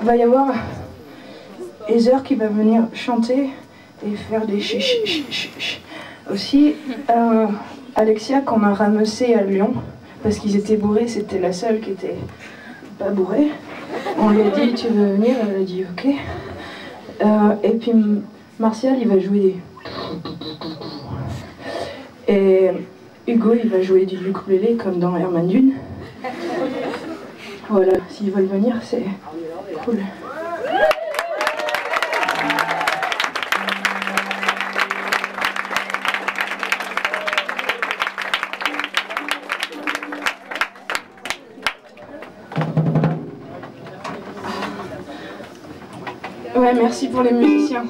il va y avoir Heather qui va venir chanter et faire des ch ch ch ch ch. Aussi, euh, Alexia qu'on a ramassé à Lyon parce qu'ils étaient bourrés, c'était la seule qui était pas bourrée. On lui a dit tu veux venir, elle a dit ok. Euh, et puis Martial il va jouer des... Et Hugo il va jouer du ukulélé comme dans Herman Dune. Voilà, s'ils veulent venir c'est Ouais, merci pour les musiciens.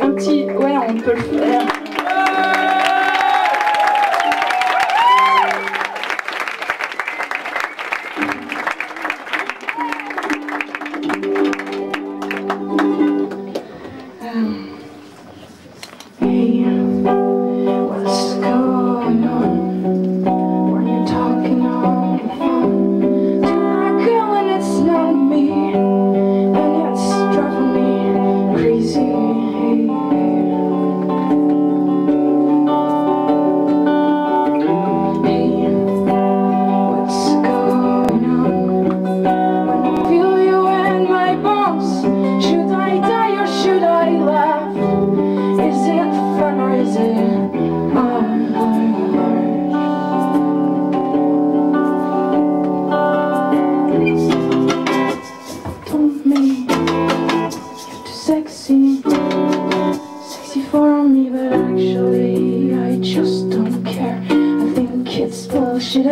Un petit... Ouais, on peut le faire.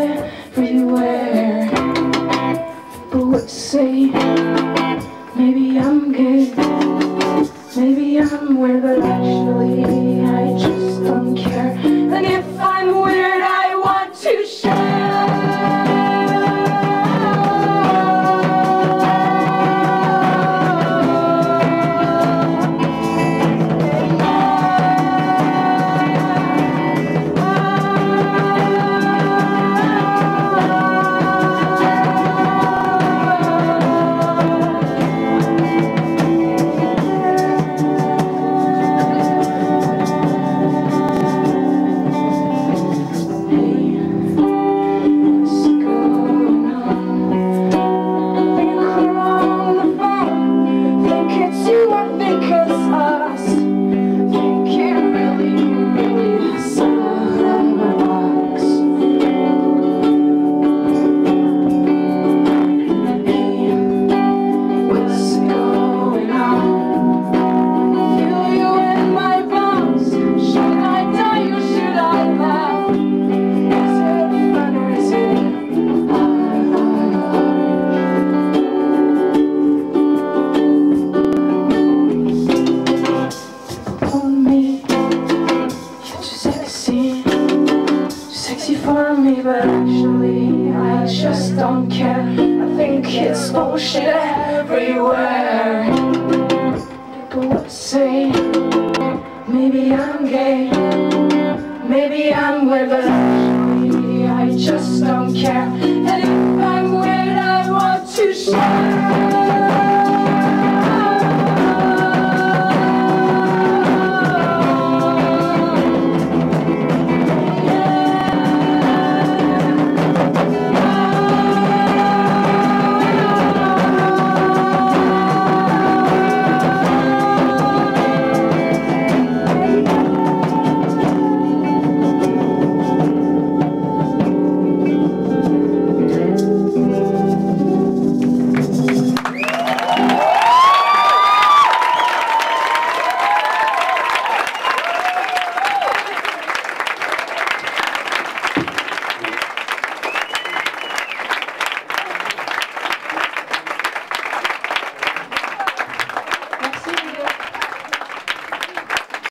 Everywhere. But what say? Maybe I'm gay, maybe I'm weird, but actually I just don't care. And if I'm weird, but actually I just don't care. I think it's bullshit everywhere. People would say maybe I'm gay. Maybe I'm weird, but actually I just don't care. And if I'm weird, I want to share.